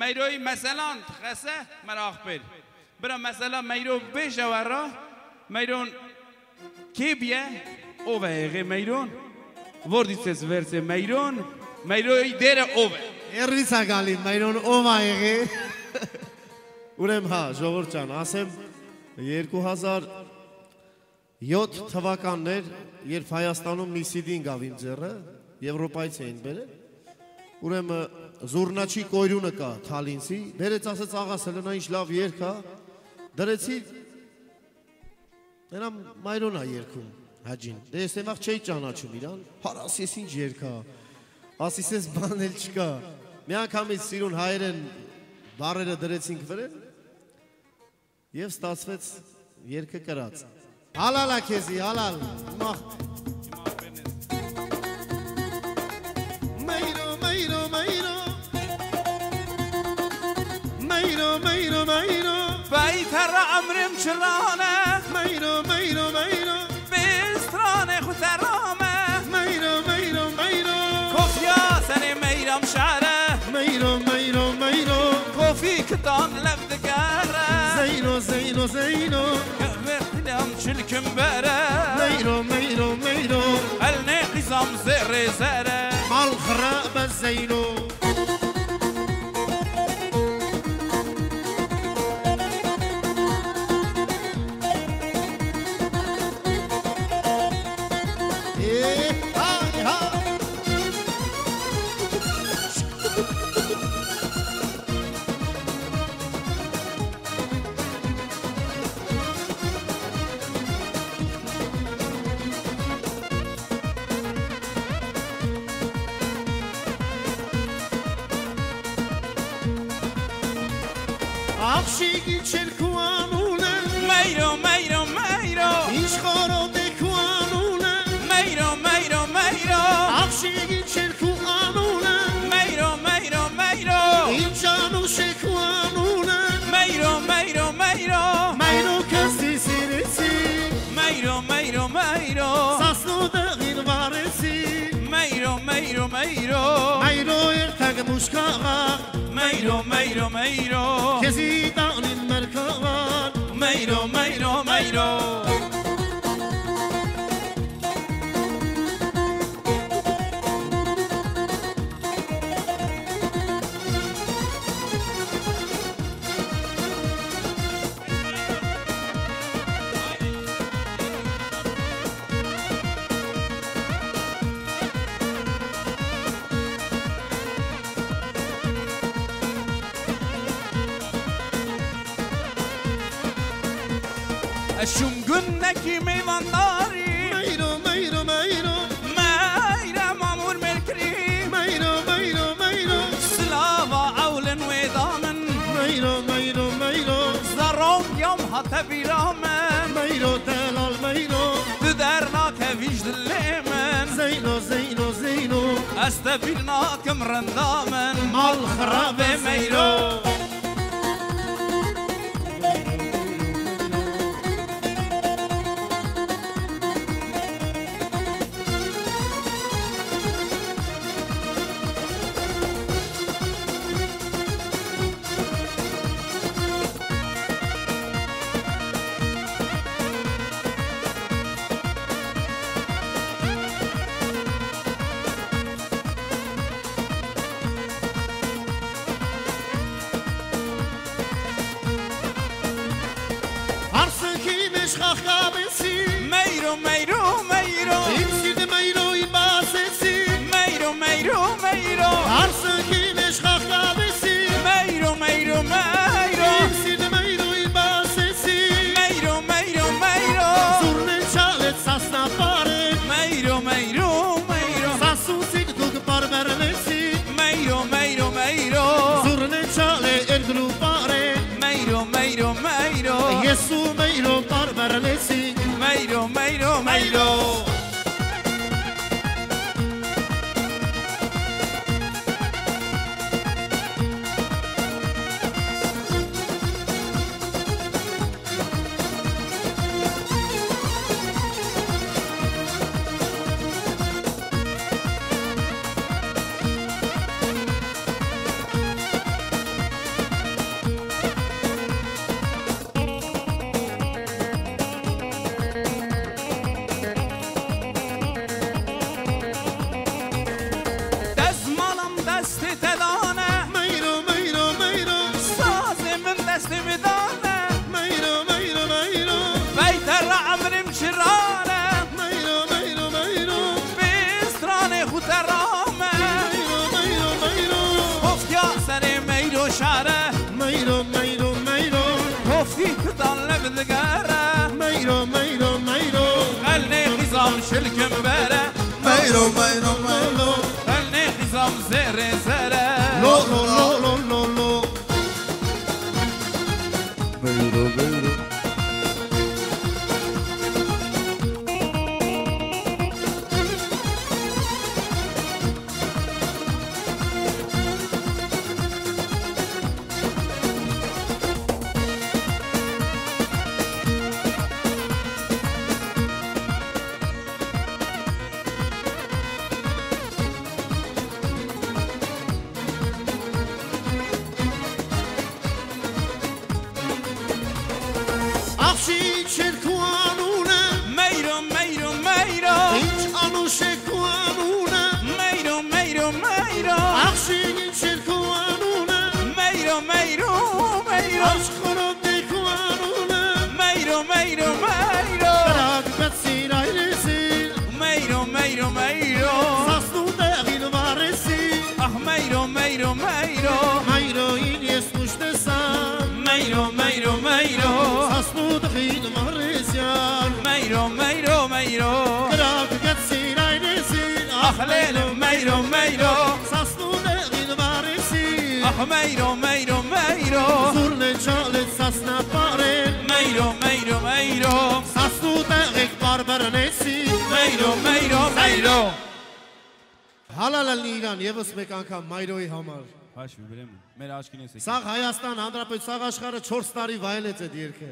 میروی مثلا خسه مراخ بر برا مثلا میرو بیش ورا میرون کی بیه او ویغه میرون وردی سس ورس میرون میروی دیر او Երրից է գալի, մայրոն ով ա եղի։ Ուրեմ հա, ժողովուրդ ջան, ասեմ 2007 թվականներ, երբ Հայաստանում Միսիդին գավ իմ ձեռը, Եվրոպայից էին բերել։ Ուրեմ Զուրնաչի կոյրունը կա Թալինսի, դերեց ասեց աղասը լնա ինչ լավ երգ հա։ Դրեցի Նրան մայրոն ա երգում հաջին։ Դե ես այմախ չէի ճանաչում իրան։ Հարաս ես ինչ երգ հա։ Ասիս ես բան էլ չկա։ Մի անգամից սիրուն հայերեն բարերը դրեցինք վրեն եւ ստացվեց երկը կրած։ Հալալա քեզի, հալալ։ Մախ։ شرانه مينو مينو مينو. بسترانه خو سرامه مينو مينو مينو. كوفيا سنه ميرم شعره مينو مينو مينو. كوفي كتان لبدكاره زينو زينو زينو قبرتنم شلكم بره. مينو مينو مينو. الناقصم زر زره مالخرا بس زينو Abschied cercuanule Meiro, meiro, meiro Ishkoro de cuanule Meiro, meiro, meiro Abschied cercuanule Meiro, meiro, meiro Injanu shekuanule Meiro, meiro, meiro Meiro kasi sirisi Meiro, meiro, meiro Sasnu de gilvarisi Meiro, meiro, meiro بوشکار میرو میرو میرو. کسی دانین مرکار میرو میرو میرو. الشم قلنك من مناري ميرو ميرو ميرو. ميرا مامور ملكري. ميرو ميرو ميرو. سلافا أولن ويضامن ميرو ميرو ميرو. زروم يوم حتى برامن ميرو تلال ميرو. تدرناك فيج الليمن زينو زينو زينو. استفيناك مرندامن مال خرابة ميرو. Schachter. Parmesan. شعره. ميرو ميرو ميرو هوفي تطلب ذقاره ميرو ميرو ميرو خلني خصام شلك مباره. ميرو ميرو ميرو خلني خصام زير زره میرو میرو ساسنو دقيل مارسي آه میرو میرو میرو میرو این اسمش دسان میرو میرو میرو ساسنو دقيل مارسيان میرو میرو میرو گراف گت سیرای نسین آه لیلو میرو میرو ساسنو دقيل مارسي آه میرو میرو میرو زور چالت سست نپاره میرو میرو میرو ساسنو دقيق بار برنسی میرو Հալալալնի Իրան եւս մեկ անգամ Մայրոյի համար։ Հաշվի բերեմ։ Մեր աչքին ես եկել։ Սաղ Հայաստան Հանրապետ սաղ աշխարհը 4 տարի վայելեց այդ երգը։